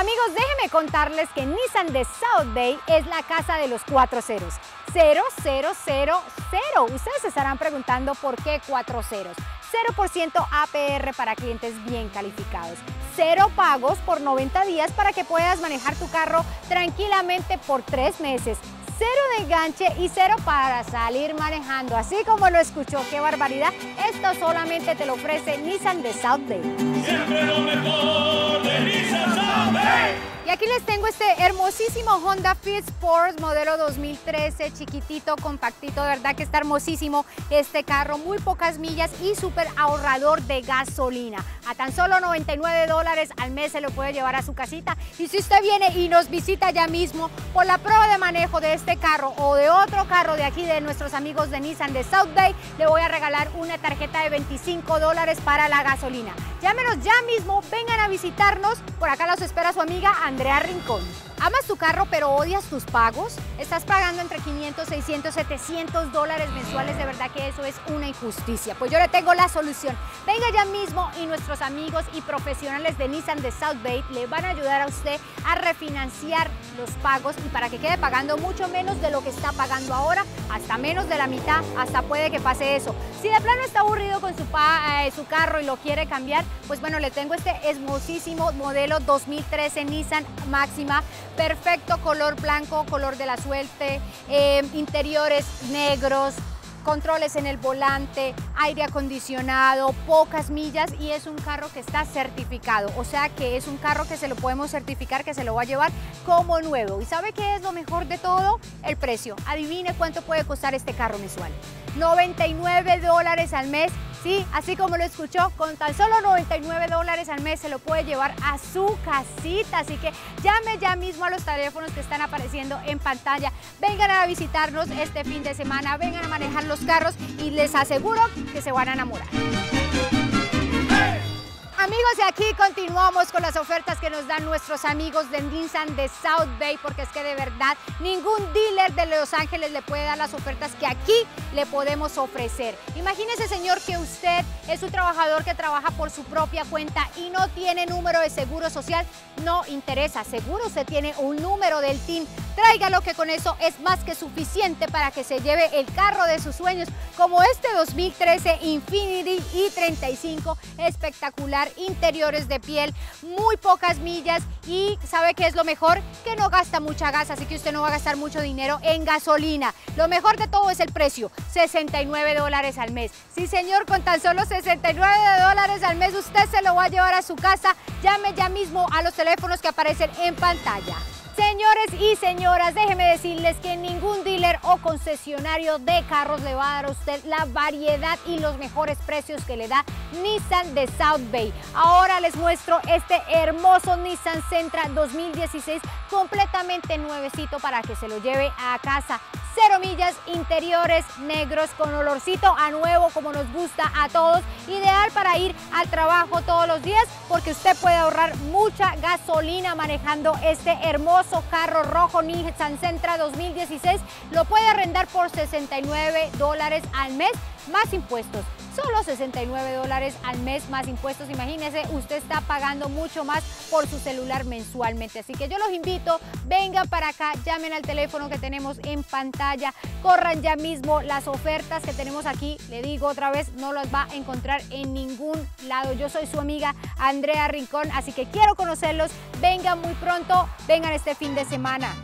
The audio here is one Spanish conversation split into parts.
Amigos, déjenme contarles que Nissan de South Bay es la casa de los cuatro ceros. 0, 0, 0, 0. Ustedes se estarán preguntando por qué cuatro ceros. 0% APR para clientes bien calificados. Cero pagos por 90 días para que puedas manejar tu carro tranquilamente por tres meses cero de enganche y cero para salir manejando. Así como lo escuchó, qué barbaridad. Esto solamente te lo ofrece Nissan de South Bay. Siempre lo mejor de Nissan South Bay. Y aquí les tengo este hermosísimo Honda Fit Sport modelo 2013, chiquitito, compactito, de verdad que está hermosísimo este carro, muy pocas millas y súper ahorrador de gasolina. A tan solo 99 dólares al mes se lo puede llevar a su casita. Y si usted viene y nos visita ya mismo por la prueba de manejo de este carro o de otro carro de aquí de nuestros amigos de Nissan de South Bay, le voy a regalar una tarjeta de 25 dólares para la gasolina. Llámenos ya mismo, vengan a visitarnos. Por acá los espera su amiga Andrea Rincón. ¿Amas tu carro pero odias tus pagos? Estás pagando entre 500, 600, 700 dólares mensuales. De verdad que eso es una injusticia. Pues yo le tengo la solución. Venga ya mismo y nuestros amigos y profesionales de Nissan de South Bay le van a ayudar a usted a refinanciar los pagos y para que quede pagando mucho menos de lo que está pagando ahora, hasta menos de la mitad, hasta puede que pase eso. Si de plano está aburrido con su, eh, su carro y lo quiere cambiar, pues bueno, le tengo este hermosísimo modelo 2013 Nissan Máxima perfecto color blanco, color de la suerte, eh, interiores negros, controles en el volante, aire acondicionado, pocas millas y es un carro que está certificado. O sea que es un carro que se lo podemos certificar, que se lo va a llevar como nuevo. ¿Y sabe qué es lo mejor de todo? El precio. Adivine cuánto puede costar este carro mensual. 99 dólares al mes Sí, así como lo escuchó, con tan solo 99 dólares al mes se lo puede llevar a su casita. Así que llame ya mismo a los teléfonos que están apareciendo en pantalla. Vengan a visitarnos este fin de semana, vengan a manejar los carros y les aseguro que se van a enamorar. Amigos, y aquí continuamos con las ofertas que nos dan nuestros amigos de Nissan de South Bay, porque es que de verdad ningún dealer de Los Ángeles le puede dar las ofertas que aquí le podemos ofrecer. Imagínese, señor, que usted es un trabajador que trabaja por su propia cuenta y no tiene número de seguro social. No interesa, seguro usted tiene un número del TIN. Tráigalo que con eso es más que suficiente para que se lleve el carro de sus sueños, como este 2013 Infinity i35 espectacular interiores de piel, muy pocas millas y ¿sabe qué es lo mejor? Que no gasta mucha gas, así que usted no va a gastar mucho dinero en gasolina. Lo mejor de todo es el precio, 69 dólares al mes. Sí señor, con tan solo 69 dólares al mes usted se lo va a llevar a su casa. Llame ya mismo a los teléfonos que aparecen en pantalla. Señores y señoras, déjenme decirles que ningún dealer o concesionario de carros le va a dar a usted la variedad y los mejores precios que le da Nissan de South Bay. Ahora les muestro este hermoso Nissan Sentra 2016 completamente nuevecito para que se lo lleve a casa. Interiores negros con olorcito a nuevo como nos gusta a todos. Ideal para ir al trabajo todos los días porque usted puede ahorrar mucha gasolina manejando este hermoso carro rojo Nissan Sentra 2016. Lo puede arrendar por 69 dólares al mes más impuestos. Solo 69 dólares al mes más impuestos. Imagínese, usted está pagando mucho más por su celular mensualmente. Así que yo los invito, vengan para acá, llamen al teléfono que tenemos en pantalla, corran ya mismo las ofertas que tenemos aquí. Le digo otra vez, no las va a encontrar en ningún lado. Yo soy su amiga Andrea Rincón, así que quiero conocerlos. Vengan muy pronto, vengan este fin de semana.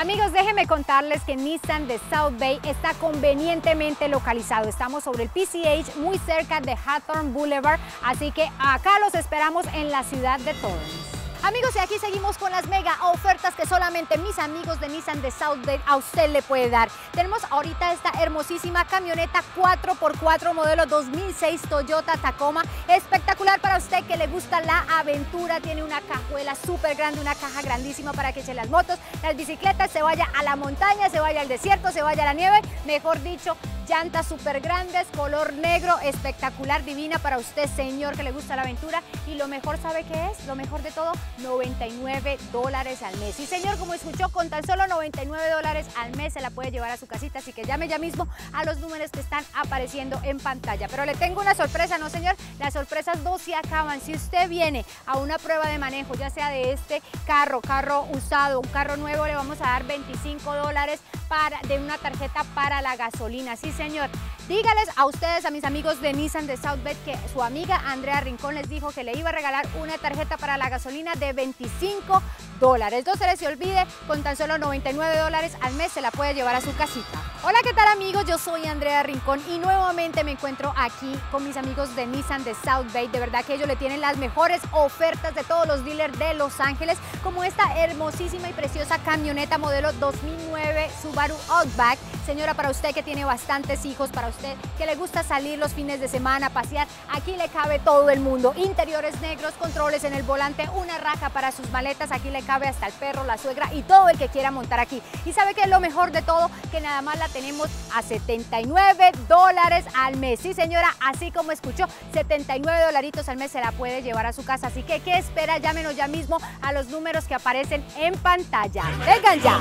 Amigos, déjenme contarles que Nissan de South Bay está convenientemente localizado. Estamos sobre el PCH, muy cerca de Hawthorne Boulevard, así que acá los esperamos en la ciudad de Torrance. Amigos, y aquí seguimos con las mega ofertas que solamente mis amigos de Nissan de South Bay a usted le puede dar. Tenemos ahorita esta hermosísima camioneta 4x4 modelo 2006 Toyota Tacoma. Espectacular para usted que le gusta la aventura. Tiene una cajuela súper grande, una caja grandísima para que eche las motos, las bicicletas, se vaya a la montaña, se vaya al desierto, se vaya a la nieve. Mejor dicho, llantas súper grandes, color negro, espectacular, divina para usted, señor, que le gusta la aventura. Y lo mejor, ¿sabe qué es? Lo mejor de todo, 99 dólares al mes. Y señor, como escuchó, con tan solo 99 dólares al mes se la puede llevar a su casita, así que llame ya mismo a los números que están apareciendo en pantalla. Pero le tengo una sorpresa, ¿no, señor? Las sorpresas no se acaban. Si usted viene a una prueba de manejo, ya sea de este carro, carro usado, un carro nuevo, le vamos a dar 25 dólares para, de una tarjeta para la gasolina. Sí, señor. Dígales a ustedes, a mis amigos de Nissan de Southbed, que su amiga Andrea Rincón les dijo que le iba a regalar una tarjeta para la gasolina de 25 dólares. No se les olvide, con tan solo 99 dólares al mes se la puede llevar a su casita. Hola, ¿qué tal amigos? Yo soy Andrea Rincón y nuevamente me encuentro aquí con mis amigos de Nissan de South Bay. De verdad que ellos le tienen las mejores ofertas de todos los dealers de Los Ángeles, como esta hermosísima y preciosa camioneta modelo 2009 Subaru Outback. Señora, para usted que tiene bastantes hijos, para usted que le gusta salir los fines de semana, pasear, aquí le cabe todo el mundo. Interiores negros, controles en el volante, una raja para sus maletas, aquí le cabe hasta el perro, la suegra y todo el que quiera montar aquí. Y sabe que es lo mejor de todo, que nada más la tenemos a 79 dólares al mes. Sí, señora, así como escuchó, 79 dolaritos al mes se la puede llevar a su casa. Así que, ¿qué espera? Llámenos ya mismo a los números que aparecen en pantalla. Vengan ya.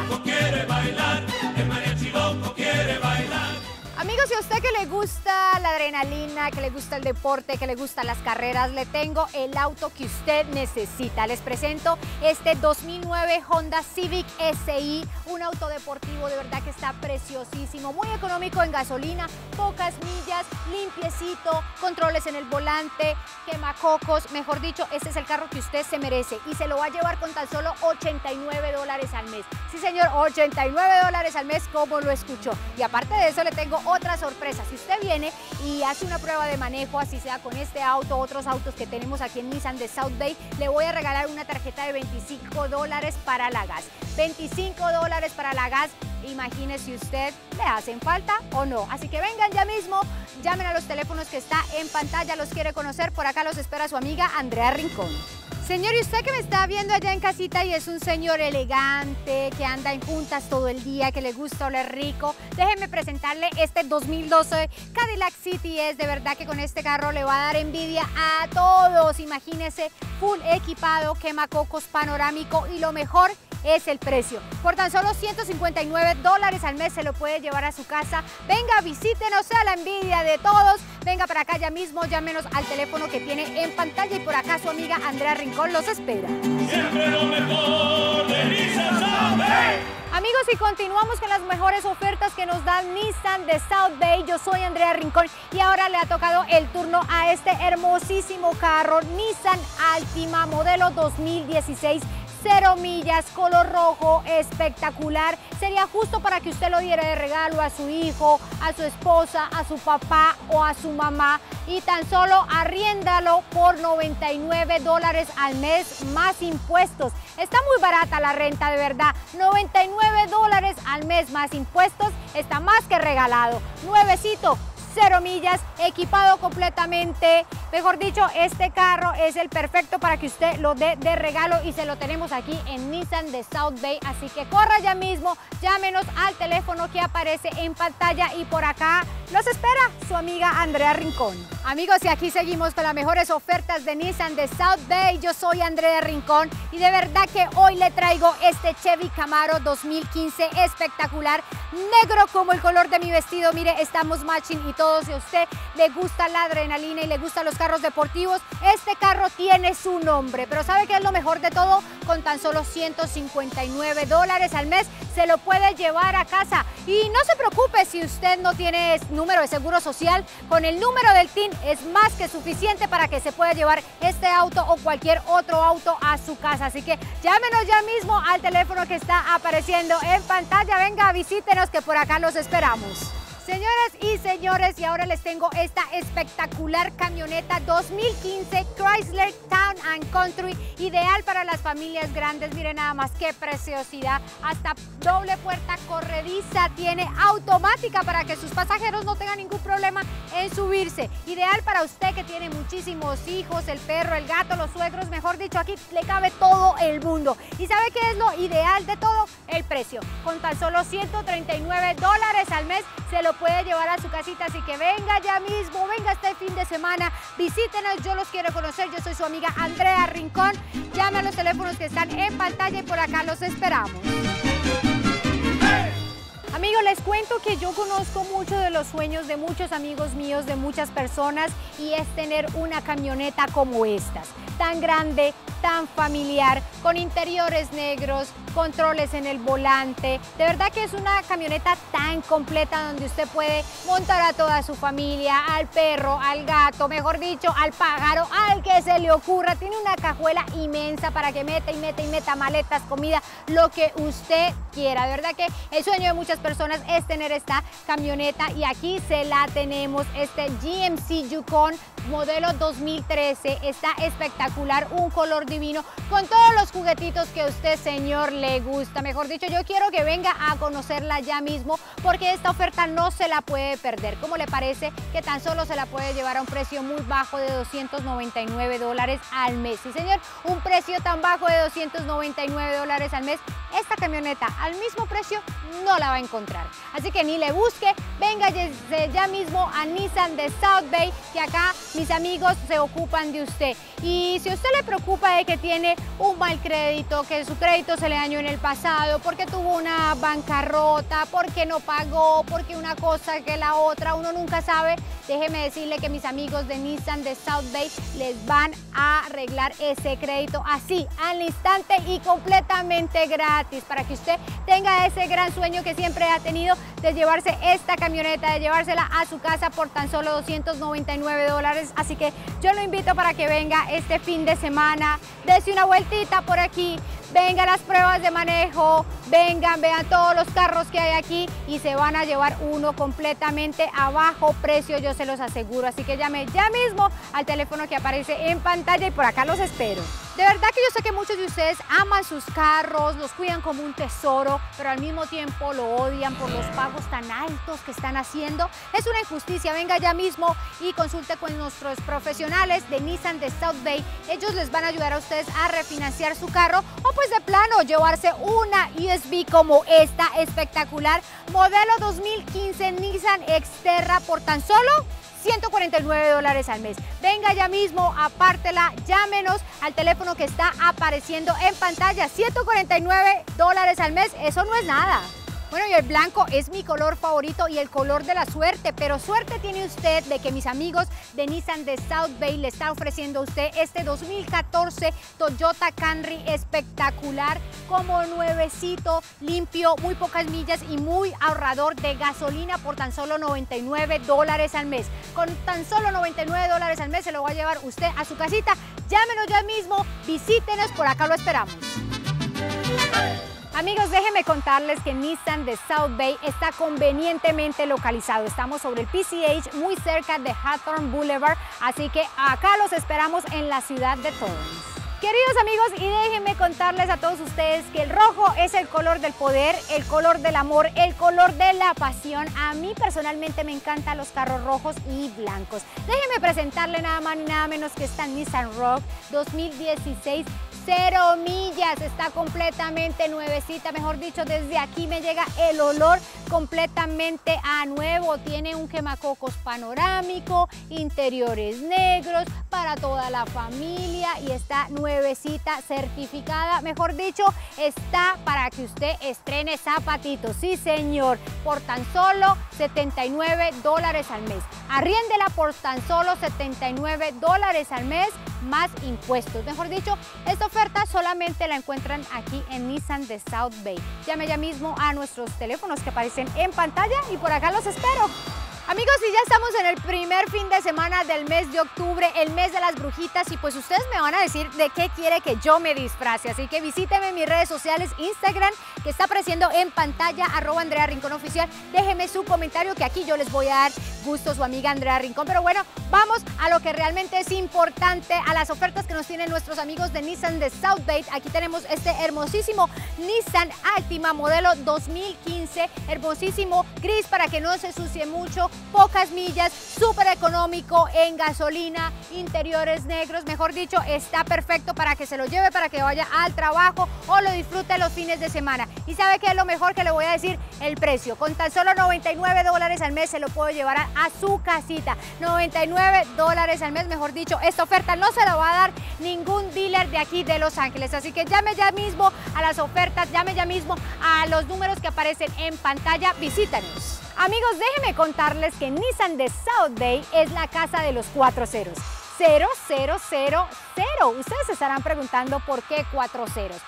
Amigos, si a usted que le gusta la adrenalina, que le gusta el deporte, que le gustan las carreras, le tengo el auto que usted necesita. Les presento este 2009 Honda Civic SI, un auto deportivo de verdad que está preciosísimo, muy económico en gasolina, pocas millas, limpiecito, controles en el volante, quemacocos, mejor dicho, este es el carro que usted se merece y se lo va a llevar con tan solo 89 dólares al mes. Sí, señor, 89 dólares al mes, como lo escuchó. Y aparte de eso, le tengo otra sorpresa. Si usted viene y hace una prueba de manejo, así sea con este auto, otros autos que tenemos aquí en Nissan de South Bay, le voy a regalar una tarjeta de 25 dólares para la gas. 25 dólares para la gas. Imagínese usted, ¿le hacen falta o no? Así que vengan ya mismo, llamen a los teléfonos que está en pantalla, los quiere conocer. Por acá los espera su amiga Andrea Rincón. Señor, y usted que me está viendo allá en casita y es un señor elegante, que anda en juntas todo el día, que le gusta oler rico, déjeme presentarle este 2012 Cadillac City. Es de verdad que con este carro le va a dar envidia a todos. Imagínese, full equipado, quemacocos panorámico y lo mejor es el precio. Por tan solo 159 dólares al mes se lo puede llevar a su casa. Venga, visítenos, sea la envidia de todos. Venga para acá ya mismo, llámenos al teléfono que tiene en pantalla y por acá su amiga Andrea Rincón los espera. Siempre lo mejor de Nissan. Amigos, y continuamos con las mejores ofertas que nos da Nissan de South Bay. Yo soy Andrea Rincón y ahora le ha tocado el turno a este hermosísimo carro Nissan Altima modelo 2016 cero millas, color rojo, espectacular. Sería justo para que usted lo diera de regalo a su hijo, a su esposa, a su papá o a su mamá. Y tan solo arriéndalo por 99 dólares al mes más impuestos. Está muy barata la renta, de verdad. 99 dólares al mes más impuestos. Está más que regalado. Nuevecito, cero millas, equipado completamente. Mejor dicho, este carro es el perfecto para que usted lo dé de regalo y se lo tenemos aquí en Nissan de South Bay. Así que corra ya mismo, llámenos al teléfono que aparece en pantalla y por acá los espera su amiga Andrea Rincón. Amigos, y aquí seguimos con las mejores ofertas de Nissan de South Bay. Yo soy Andrea Rincón y de verdad que hoy le traigo este Chevy Camaro 2015 espectacular, negro como el color de mi vestido. Mire, estamos matching y todo. Si a usted le gusta la adrenalina y le gustan los carros deportivos, este carro tiene su nombre. Pero ¿sabe qué es lo mejor de todo? Con tan solo 159 dólares al mes se lo puede llevar a casa. Y no se preocupe si usted no tiene número de seguro social, con el número del TIN es más que suficiente para que se pueda llevar este auto o cualquier otro auto a su casa. Así que llámenos ya mismo al teléfono que está apareciendo en pantalla. Venga, visítenos que por acá los esperamos. Señoras y señores, y ahora les tengo esta espectacular camioneta 2015 Chrysler Town and Country, ideal para las familias grandes. Miren nada más qué preciosidad. Hasta doble puerta corrediza, tiene automática para que sus pasajeros no tengan ningún problema en subirse. Ideal para usted que tiene muchísimos hijos, el perro, el gato, los suegros, mejor dicho, aquí le cabe todo el mundo. ¿Y sabe qué es lo ideal de todo? El precio. Con tan solo 139 dólares al mes se lo puede llevar a su casita, así que venga ya mismo, venga este fin de semana, visítenos, yo los quiero conocer, yo soy su amiga Andrea Rincón, llame a los teléfonos que están en pantalla y por acá los esperamos. Amigos, les cuento que yo conozco mucho de los sueños de muchos amigos míos, de muchas personas, y es tener una camioneta como estas, tan grande, tan familiar, con interiores negros, controles en el volante. De verdad que es una camioneta completa donde usted puede montar a toda su familia, al perro, al gato, mejor dicho, al pájaro, al que se le ocurra. Tiene una cajuela inmensa para que meta y meta y meta maletas, comida, lo que usted quiera. De verdad que el sueño de muchas personas es tener esta camioneta y aquí se la tenemos, este GMC Yukon modelo 2013. Está espectacular, un color divino con todos los juguetitos que usted, señor, le gusta. Mejor dicho, yo quiero que venga a conocerla ya mismo porque esta oferta no se la puede perder. ¿Cómo le parece que tan solo se la puede llevar a un precio muy bajo de 299 dólares al mes? Sí, señor, un precio tan bajo de 299 dólares al mes. Esta camioneta al mismo precio no la va a encontrar. Así que ni le busque, venga ya mismo a Nissan de South Bay, que acá mis amigos se ocupan de usted. Y si usted le preocupa de que tiene un mal crédito, que su crédito se le dañó en el pasado, porque tuvo una bancarrota, porque no pagó, porque una cosa que la otra, uno nunca sabe, déjeme decirle que mis amigos de Nissan de South Bay les van a arreglar ese crédito así, al instante y completamente gratis, para que usted tenga ese gran sueño que siempre ha tenido de llevarse esta camioneta, de llevársela a su casa por tan solo 299 dólares. Así que yo lo invito para que venga este fin de semana, dése una vueltita por aquí, venga las pruebas de manejo, vengan, vean todos los carros que hay aquí y se van a llevar uno completamente a bajo precio, yo se los aseguro. Así que llame ya mismo al teléfono que aparece en pantalla y por acá los espero. De verdad que yo sé que muchos de ustedes aman sus carros, los cuidan como un tesoro, pero al mismo tiempo lo odian por los pagos tan altos que están haciendo. Es una injusticia, venga ya mismo y consulte con nuestros profesionales de Nissan de South Bay. Ellos les van a ayudar a ustedes a refinanciar su carro pues de plano llevarse una USB como esta espectacular modelo 2015 Nissan Xterra por tan solo 149 dólares al mes. Venga ya mismo, apártela, llámenos al teléfono que está apareciendo en pantalla. 149 dólares al mes, eso no es nada. Bueno, y el blanco es mi color favorito y el color de la suerte, pero suerte tiene usted de que mis amigos de Nissan de South Bay le está ofreciendo a usted este 2014 Toyota Camry espectacular, como nuevecito, limpio, muy pocas millas y muy ahorrador de gasolina por tan solo 99 dólares al mes. Con tan solo 99 dólares al mes se lo va a llevar usted a su casita. Llámenos ya mismo, visítenos, por acá lo esperamos. Amigos, déjenme contarles que Nissan de South Bay está convenientemente localizado. Estamos sobre el PCH, muy cerca de Hawthorne Boulevard, así que acá los esperamos en la ciudad de Torrance. Queridos amigos, y déjenme contarles a todos ustedes que el rojo es el color del poder, el color del amor, el color de la pasión. A mí personalmente me encantan los carros rojos y blancos. Déjenme presentarle nada más nada menos que esta Nissan Rogue 2016 cero millas, está completamente nuevecita, mejor dicho, desde aquí me llega el olor completamente a nuevo, tiene un quemacocos panorámico, interiores negros para toda la familia y está nuevecita, certificada, mejor dicho, está para que usted estrene zapatitos, sí señor, por tan solo 79 dólares al mes. Arriéndela por tan solo 79 dólares al mes más impuestos. Mejor dicho, esta solamente la encuentran aquí en Nissan de South Bay. Llame ya mismo a nuestros teléfonos que aparecen en pantalla y por acá los espero. Amigos, y ya estamos en el primer fin de semana del mes de octubre, el mes de las brujitas, y pues ustedes me van a decir de qué quiere que yo me disfrace. Así que visíteme mis redes sociales, Instagram, que está apareciendo en pantalla, arroba Andrea Rincón Oficial. Déjeme su comentario que aquí yo les voy a dar gusto, su amiga Andrea Rincón. Pero bueno, vamos a lo que realmente es importante, a las ofertas que nos tienen nuestros amigos de Nissan de South Bay. Aquí tenemos este hermosísimo Nissan Altima modelo 2015, hermosísimo gris para que no se sucie mucho pocas millas, súper económico en gasolina, interiores negros, mejor dicho, está perfecto para que se lo lleve, para que vaya al trabajo o lo disfrute los fines de semana. Y sabe que es lo mejor que le voy a decir, el precio. Con tan solo 99 dólares al mes se lo puedo llevar a, a su casita. 99 dólares al mes, mejor dicho, esta oferta no se la va a dar ningún dealer de aquí de Los Ángeles. Así que llame ya mismo a las ofertas, llame ya mismo a los números que aparecen en pantalla, visítanos. Amigos, déjenme contarles que Nissan de South Bay es la casa de los cuatro ceros. 0000. Ustedes se estarán preguntando por qué cuatro ceros.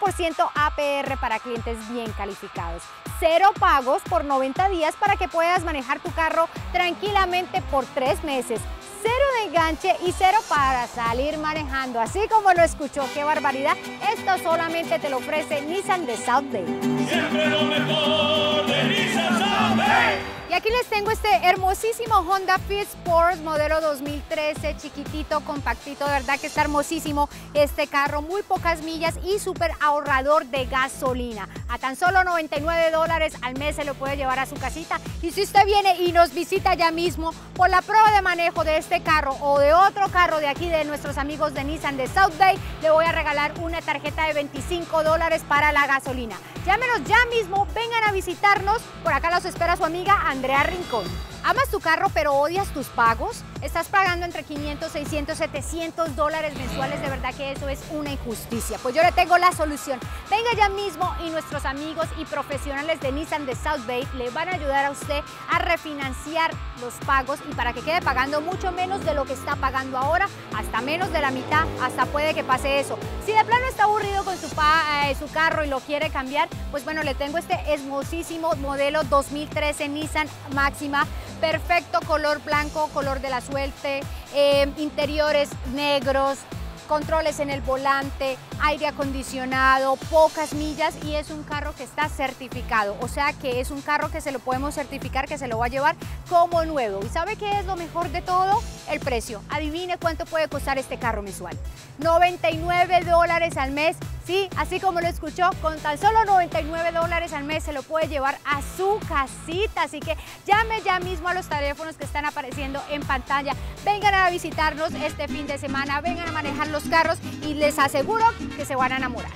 0% APR para clientes bien calificados. Cero pagos por 90 días para que puedas manejar tu carro tranquilamente por tres meses. Enganche y cero para salir manejando. Así como lo escuchó, qué barbaridad. Esto solamente te lo ofrece Nissan de South Bay. Siempre lo mejor de Nissan South Bay. Aquí les tengo este hermosísimo Honda Fit Sport modelo 2013, chiquitito, compactito, de verdad que está hermosísimo este carro, muy pocas millas y súper ahorrador de gasolina. A tan solo 99 dólares al mes se lo puede llevar a su casita. Y si usted viene y nos visita ya mismo por la prueba de manejo de este carro o de otro carro de aquí de nuestros amigos de Nissan de South Bay, le voy a regalar una tarjeta de 25 dólares para la gasolina. Llámenos ya mismo, vengan a visitarnos. Por acá los espera su amiga Andrea Rincón. ¿Amas tu carro pero odias tus pagos? Estás pagando entre 500, 600, 700 dólares mensuales. De verdad que eso es una injusticia. Pues yo le tengo la solución. Venga ya mismo y nuestros amigos y profesionales de Nissan de South Bay le van a ayudar a usted a refinanciar los pagos y para que quede pagando mucho menos de lo que está pagando ahora, hasta menos de la mitad, hasta puede que pase eso. Si de plano está aburrido con su, eh, su carro y lo quiere cambiar, pues bueno, le tengo este hermosísimo modelo 2013 Nissan Máxima perfecto color blanco, color de la suerte, eh, interiores negros, controles en el volante, aire acondicionado, pocas millas y es un carro que está certificado. O sea que es un carro que se lo podemos certificar, que se lo va a llevar como nuevo. ¿Y sabe qué es lo mejor de todo? El precio. Adivine cuánto puede costar este carro mensual. 99 dólares al mes. Sí, así como lo escuchó, con tan solo 99 dólares al mes se lo puede llevar a su casita. Así que llame ya mismo a los teléfonos que están apareciendo en pantalla. Vengan a visitarnos este fin de semana, vengan a manejar carros y les aseguro que se van a enamorar.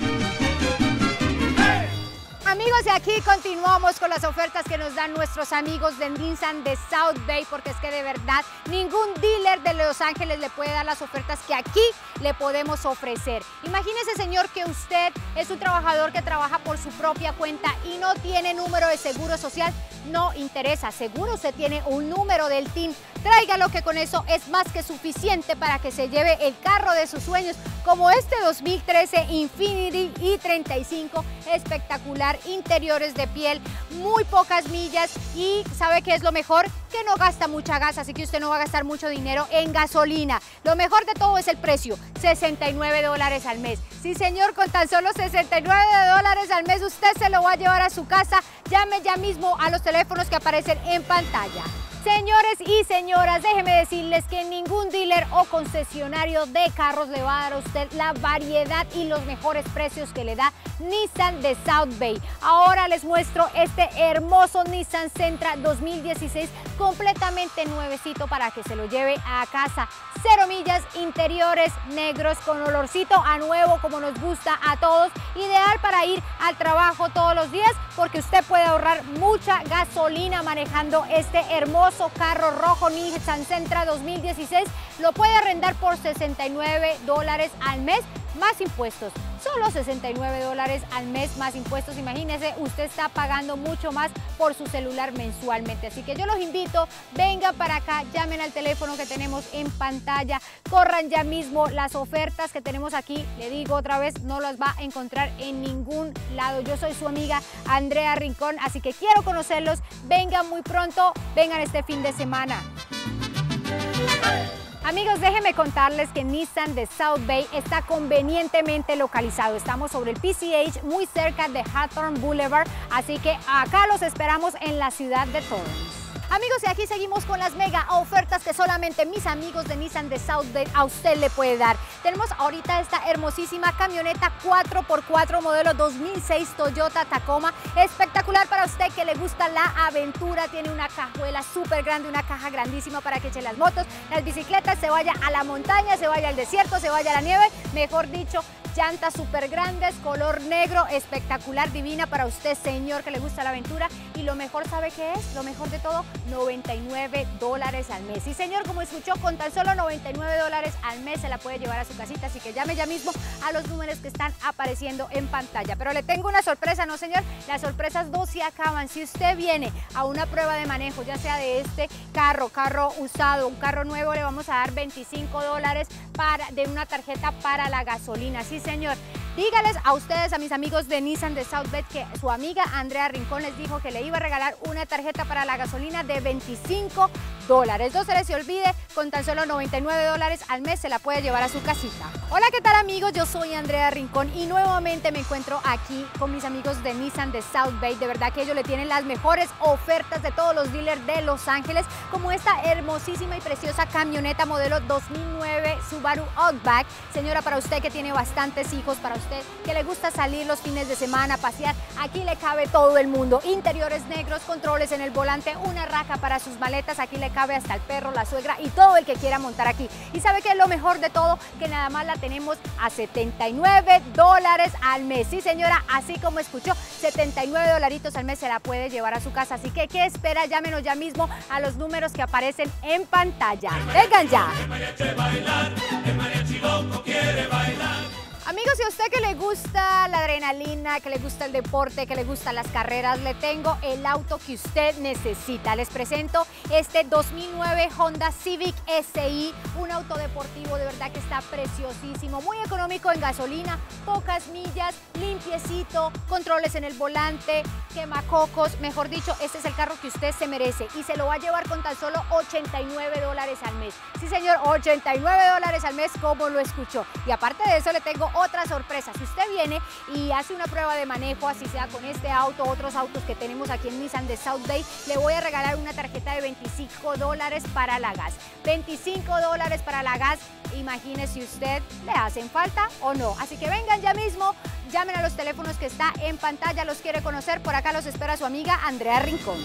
Amigos, y aquí continuamos con las ofertas que nos dan nuestros amigos de Nissan de South Bay, porque es que de verdad ningún dealer de Los Ángeles le puede dar las ofertas que aquí le podemos ofrecer. Imagínese, señor, que usted es un trabajador que trabaja por su propia cuenta y no tiene número de seguro social. No interesa, seguro usted tiene un número del TIN. Tráigalo que con eso es más que suficiente para que se lleve el carro de sus sueños, como este 2013 Infinity i35, espectacular, interiores de piel, muy pocas millas y ¿sabe qué es lo mejor? Que no gasta mucha gas, así que usted no va a gastar mucho dinero en gasolina. Lo mejor de todo es el precio, 69 dólares al mes. Sí, señor, con tan solo 69 dólares al mes usted se lo va a llevar a su casa. Llame ya mismo a los teléfonos que aparecen en pantalla. Señores y señoras, déjenme decirles que ningún dealer o concesionario de carros le va a dar a usted la variedad y los mejores precios que le da Nissan de South Bay. Ahora les muestro este hermoso Nissan Sentra 2016 completamente nuevecito para que se lo lleve a casa. Cero millas, interiores negros con olorcito a nuevo como nos gusta a todos. Ideal para ir al trabajo todos los días porque usted puede ahorrar mucha gasolina manejando este hermoso carro rojo Nissan Sentra 2016. Lo puede arrendar por 69 dólares al mes más impuestos. Solo 69 dólares al mes más impuestos. Imagínese, usted está pagando mucho más por su celular mensualmente. Así que yo los invito, vengan para acá, llamen al teléfono que tenemos en pantalla, corran ya mismo las ofertas que tenemos aquí. Le digo otra vez, no las va a encontrar en ningún lado. Yo soy su amiga Andrea Rincón, así que quiero conocerlos. Vengan muy pronto, vengan este fin de semana. Amigos, déjenme contarles que Nissan de South Bay está convenientemente localizado. Estamos sobre el PCH, muy cerca de Hawthorne Boulevard, así que acá los esperamos en la ciudad de Torrance. Amigos, y aquí seguimos con las mega ofertas que solamente mis amigos de Nissan de South Bay a usted le puede dar. Tenemos ahorita esta hermosísima camioneta 4x4 modelo 2006 Toyota Tacoma. Espectacular para usted que le gusta la aventura. Tiene una cajuela súper grande, una caja grandísima para que eche las motos, las bicicletas, se vaya a la montaña, se vaya al desierto, se vaya a la nieve. Mejor dicho, llantas súper grandes, color negro, espectacular, divina para usted, señor, que le gusta la aventura. Y lo mejor, ¿sabe qué es? Lo mejor de todo, 99 dólares al mes. Y señor, como escuchó, con tan solo 99 dólares al mes se la puede llevar a su casita, así que llame ya mismo a los números que están apareciendo en pantalla. Pero le tengo una sorpresa, ¿no, señor? Las sorpresas no se acaban. Si usted viene a una prueba de manejo, ya sea de este carro, carro usado, un carro nuevo, le vamos a dar 25 dólares para, de una tarjeta para la gasolina. Sí, señor. Dígales a ustedes, a mis amigos de Nissan de Southbed, que su amiga Andrea Rincón les dijo que le iba a regalar una tarjeta para la gasolina de 25 dólares. No se les olvide, con tan solo 99 dólares al mes se la puede llevar a su casita. Hola, ¿qué tal amigos? Yo soy Andrea Rincón y nuevamente me encuentro aquí con mis amigos de Nissan de South Bay. De verdad que ellos le tienen las mejores ofertas de todos los dealers de Los Ángeles, como esta hermosísima y preciosa camioneta modelo 2009 Subaru Outback. Señora, para usted que tiene bastantes hijos, para usted que le gusta salir los fines de semana, pasear, aquí le cabe todo el mundo. Interiores negros, controles en el volante, una raja para sus maletas, aquí le cabe hasta el perro, la suegra y todo el que quiera montar aquí. Y sabe que es lo mejor de todo, que nada más la tenemos a 79 dólares al mes. Sí, señora, así como escuchó, 79 dolaritos al mes se la puede llevar a su casa. Así que, ¿qué espera? Llámenos ya mismo a los números que aparecen en pantalla. ¡Vengan ya! Amigos, si a usted que le gusta la adrenalina, que le gusta el deporte, que le gustan las carreras, le tengo el auto que usted necesita. Les presento este 2009 Honda Civic SI, un auto deportivo de verdad que está preciosísimo, muy económico en gasolina, pocas millas, limpiecito, controles en el volante, quemacocos, mejor dicho, este es el carro que usted se merece y se lo va a llevar con tan solo 89 dólares al mes. Sí, señor, 89 dólares al mes, como lo escuchó. Y aparte de eso, le tengo otra sorpresa. Si usted viene y hace una prueba de manejo, así sea con este auto, otros autos que tenemos aquí en Nissan de South Bay, le voy a regalar una tarjeta de 25 dólares para la gas. 25 dólares para la gas, imagínese usted, ¿le hacen falta o no? Así que vengan ya mismo, llamen a los teléfonos que está en pantalla, los quiere conocer, por acá los espera su amiga Andrea Rincón.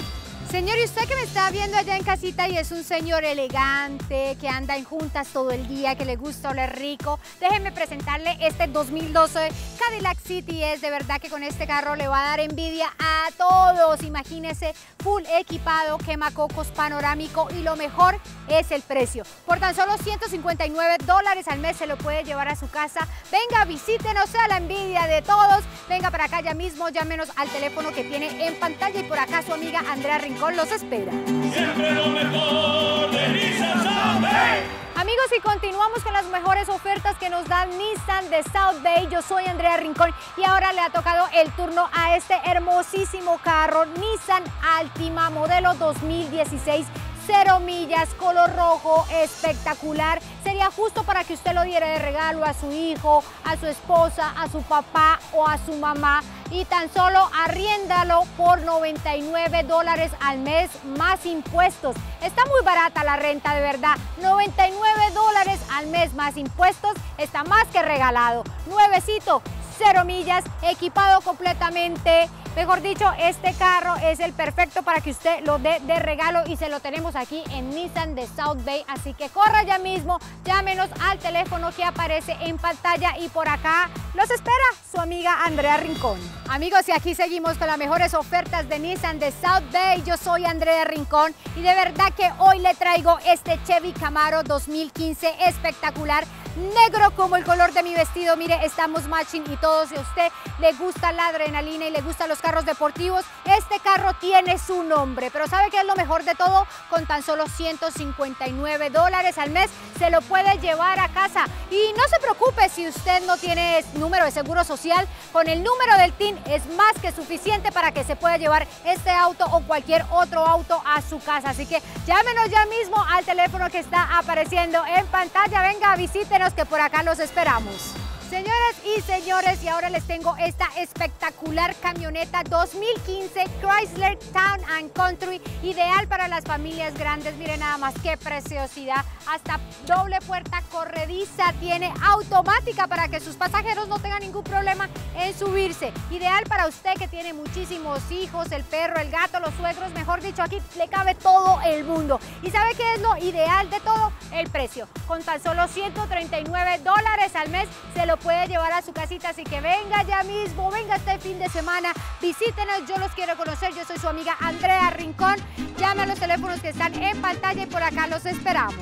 Señor, y usted que me está viendo allá en casita y es un señor elegante, que anda en juntas todo el día, que le gusta oler rico, déjenme presentarle este 2012 Cadillac City. Es de verdad que con este carro le va a dar envidia a todos. Imagínese, full equipado, quemacocos, panorámico y lo mejor es el precio. Por tan solo 159 dólares al mes se lo puede llevar a su casa. Venga, visítenos, sea la envidia de todos. Venga para acá ya mismo, llámenos al teléfono que tiene en pantalla y por acá su amiga Andrea Rincón los espera. Siempre lo mejor de Nissan South Bay. Amigos, y continuamos con las mejores ofertas que nos da Nissan de South Bay. Yo soy Andrea Rincón y ahora le ha tocado el turno a este hermosísimo carro Nissan Altima modelo 2016 cero millas, color rojo, espectacular. Sería justo para que usted lo diera de regalo a su hijo, a su esposa, a su papá o a su mamá. Y tan solo arriéndalo por 99 dólares al mes más impuestos. Está muy barata la renta, de verdad. 99 dólares al mes más impuestos. Está más que regalado. Nuevecito, cero millas, equipado completamente. Mejor dicho, este carro es el perfecto para que usted lo dé de regalo y se lo tenemos aquí en Nissan de South Bay. Así que corra ya mismo, llámenos al teléfono que aparece en pantalla y por acá los espera su amiga Andrea Rincón. Amigos, y aquí seguimos con las mejores ofertas de Nissan de South Bay. Yo soy Andrea Rincón y de verdad que hoy le traigo este Chevy Camaro 2015 espectacular negro como el color de mi vestido. Mire, estamos matching y todos, si a usted le gusta la adrenalina y le gustan los carros deportivos, este carro tiene su nombre. Pero ¿sabe qué es lo mejor de todo? Con tan solo 159 dólares al mes se lo puede llevar a casa. Y no se preocupe si usted no tiene número de seguro social, con el número del TIN es más que suficiente para que se pueda llevar este auto o cualquier otro auto a su casa. Así que llámenos ya mismo al teléfono que está apareciendo en pantalla. Venga, visítenos que por acá los esperamos. Señoras y señores, y ahora les tengo esta espectacular camioneta 2015 Chrysler Town and Country, ideal para las familias grandes. Miren nada más qué preciosidad. Hasta doble puerta corrediza, tiene automática para que sus pasajeros no tengan ningún problema en subirse. Ideal para usted que tiene muchísimos hijos, el perro, el gato, los suegros, mejor dicho, aquí le cabe todo el mundo. ¿Y sabe qué es lo ideal de todo? El precio. Con tan solo 139 dólares al mes se lo puede llevar a su casita, así que venga ya mismo, venga este fin de semana, visítenos, yo los quiero conocer, yo soy su amiga Andrea Rincón, llame a los teléfonos que están en pantalla y por acá los esperamos.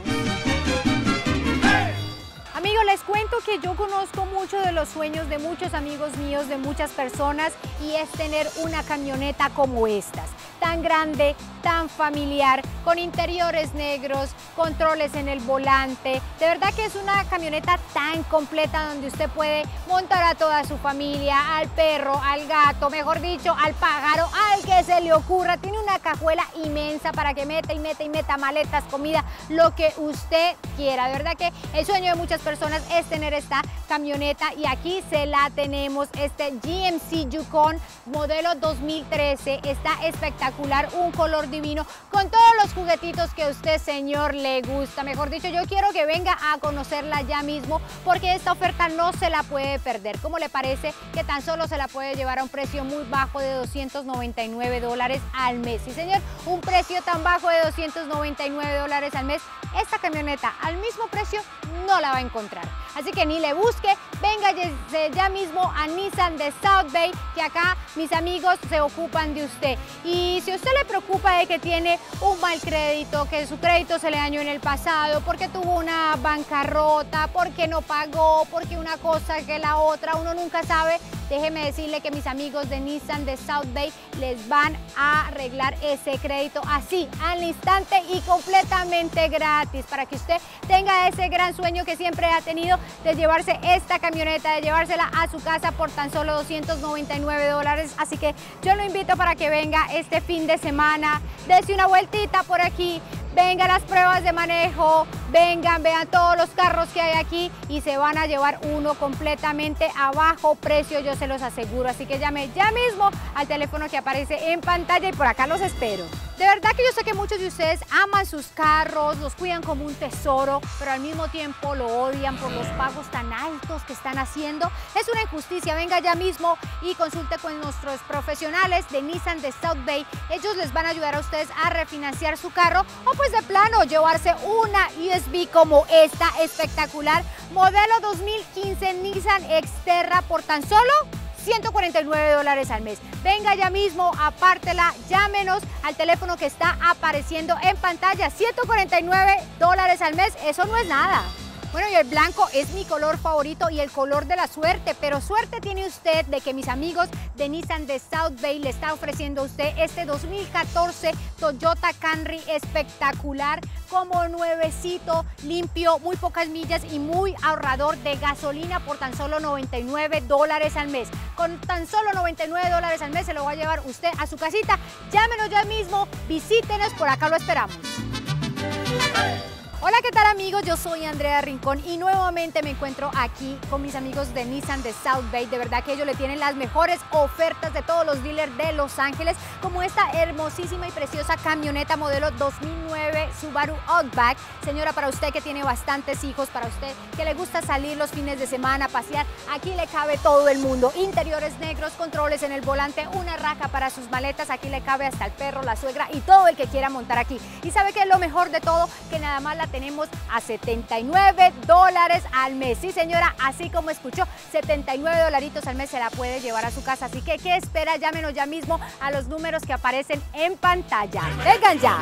Amigos, les cuento que yo conozco mucho de los sueños de muchos amigos míos, de muchas personas, y es tener una camioneta como estas tan grande, tan familiar, con interiores negros, controles en el volante. De verdad que es una camioneta tan completa donde usted puede montar a toda su familia, al perro, al gato, mejor dicho, al pájaro, al que se le ocurra. Tiene una cajuela inmensa para que meta y meta y meta maletas, comida, lo que usted quiera. De verdad que el sueño de muchas personas es tener esta camioneta y aquí se la tenemos, este GMC Yukon modelo 2013. Está espectacular un color divino, con todos los juguetitos que a usted, señor, le gusta. Mejor dicho, yo quiero que venga a conocerla ya mismo porque esta oferta no se la puede perder. ¿Cómo le parece que tan solo se la puede llevar a un precio muy bajo de 299 dólares al mes? Sí, señor, un precio tan bajo de 299 dólares al mes, esta camioneta al mismo precio no la va a encontrar. Así que ni le busque, venga ya mismo a Nissan de South Bay, que acá mis amigos se ocupan de usted. Y si usted le preocupa de que tiene un mal crédito, que su crédito se le dañó en el pasado, porque tuvo una bancarrota, porque no pagó, porque una cosa que la otra, uno nunca sabe, déjeme decirle que mis amigos de Nissan de South Bay les van a arreglar ese crédito así, al instante y completamente gratis, para que usted tenga ese gran sueño que siempre ha tenido de llevarse esta camioneta, de llevársela a su casa por tan solo 299 dólares. Así que yo lo invito para que venga este fin de semana, dése una vueltita por aquí, vengan las pruebas de manejo, vengan, vean todos los carros que hay aquí y se van a llevar uno completamente a bajo precio, yo se los aseguro. Así que llame ya mismo al teléfono que aparece en pantalla y por acá los espero. De verdad que yo sé que muchos de ustedes aman sus carros, los cuidan como un tesoro, pero al mismo tiempo lo odian por los pagos tan altos que están haciendo. Es una injusticia, venga ya mismo y consulte con nuestros profesionales de Nissan de South Bay. Ellos les van a ayudar a ustedes a refinanciar su carro o pues de plano llevarse una USB como esta espectacular modelo 2015 Nissan Xterra por tan solo 149 dólares al mes. Venga ya mismo, apártela, llámenos al teléfono que está apareciendo en pantalla. 149 dólares al mes, eso no es nada. Bueno, y el blanco es mi color favorito y el color de la suerte, pero suerte tiene usted de que mis amigos de Nissan de South Bay le está ofreciendo a usted este 2014 Toyota Camry espectacular, como nuevecito, limpio, muy pocas millas y muy ahorrador de gasolina por tan solo 99 dólares al mes. Con tan solo 99 dólares al mes se lo va a llevar usted a su casita. Llámenos ya mismo, visítenos, por acá lo esperamos. Hola, ¿qué tal amigos? Yo soy Andrea Rincón y nuevamente me encuentro aquí con mis amigos de Nissan de South Bay. De verdad que ellos le tienen las mejores ofertas de todos los dealers de Los Ángeles, como esta hermosísima y preciosa camioneta modelo 2009 Subaru Outback. Señora, para usted que tiene bastantes hijos, para usted que le gusta salir los fines de semana, pasear, aquí le cabe todo el mundo. Interiores negros, controles en el volante, una raca para sus maletas, aquí le cabe hasta el perro, la suegra y todo el que quiera montar aquí. Y sabe que es lo mejor de todo, que nada más la tenemos a 79 dólares al mes. Sí, señora, así como escuchó, 79 dolaritos al mes se la puede llevar a su casa. Así que, ¿qué espera? Llámenos ya mismo a los números que aparecen en pantalla. Vengan ya.